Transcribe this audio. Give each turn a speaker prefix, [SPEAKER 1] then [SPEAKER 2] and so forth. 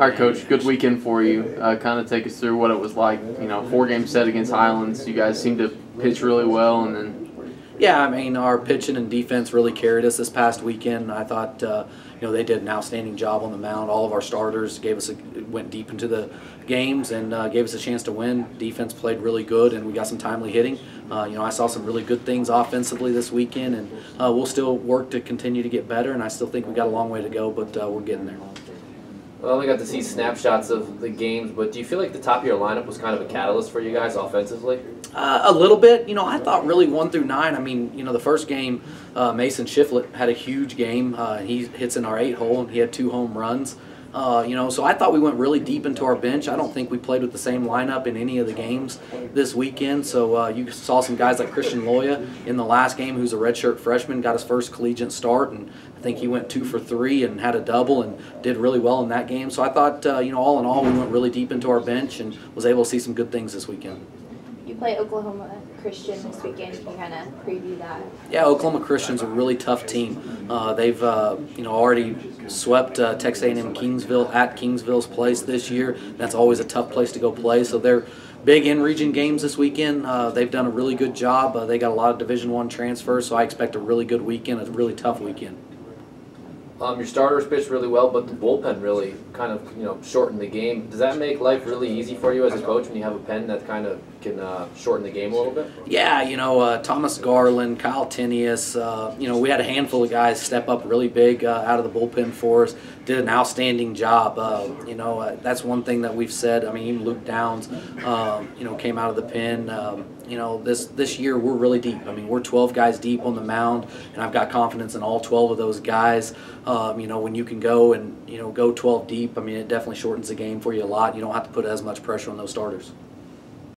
[SPEAKER 1] All right, Coach. Good weekend for you. Uh, kind of take us through what it was like. You know, four game set against Highlands. You guys seemed to pitch really well, and then.
[SPEAKER 2] Yeah, I mean, our pitching and defense really carried us this past weekend. I thought, uh, you know, they did an outstanding job on the mound. All of our starters gave us a, went deep into the games and uh, gave us a chance to win. Defense played really good, and we got some timely hitting. Uh, you know, I saw some really good things offensively this weekend, and uh, we'll still work to continue to get better. And I still think we got a long way to go, but uh, we're getting there.
[SPEAKER 3] Well, I only got to see snapshots of the games, but do you feel like the top of your lineup was kind of a catalyst for you guys offensively?
[SPEAKER 2] Uh, a little bit. You know, I thought really one through nine. I mean, you know, the first game, uh, Mason Shiflett had a huge game. Uh, he hits in our eight hole, and he had two home runs. Uh, you know, so I thought we went really deep into our bench. I don't think we played with the same lineup in any of the games this weekend. So uh, you saw some guys like Christian Loya in the last game, who's a redshirt freshman, got his first collegiate start, and I think he went two for three and had a double and did really well in that game. So I thought, uh, you know, all in all, we went really deep into our bench and was able to see some good things this weekend.
[SPEAKER 4] You play Oklahoma Christian this weekend. Can you kind of preview that?
[SPEAKER 2] Yeah, Oklahoma Christian's a really tough team. Uh, they've uh, you know already swept uh, Texas A&M Kingsville at Kingsville's place this year. That's always a tough place to go play. So they're big in-region games this weekend. Uh, they've done a really good job. Uh, they got a lot of Division One transfers, so I expect a really good weekend. A really tough weekend.
[SPEAKER 3] Um, your starters pitched really well, but the bullpen really kind of you know shortened the game. Does that make life really easy for you as a coach when you have a pen that kind of can uh, shorten the game a little bit?
[SPEAKER 2] Yeah, you know uh, Thomas Garland, Kyle Tenius. Uh, you know we had a handful of guys step up really big uh, out of the bullpen for us. Did an outstanding job. Uh, you know uh, that's one thing that we've said. I mean even Luke Downs, um, you know came out of the pen. Um, you know this this year we're really deep. I mean we're 12 guys deep on the mound, and I've got confidence in all 12 of those guys. Um, you know, when you can go and you know go 12 deep, I mean, it definitely shortens the game for you a lot. You don't have to put as much pressure on those starters.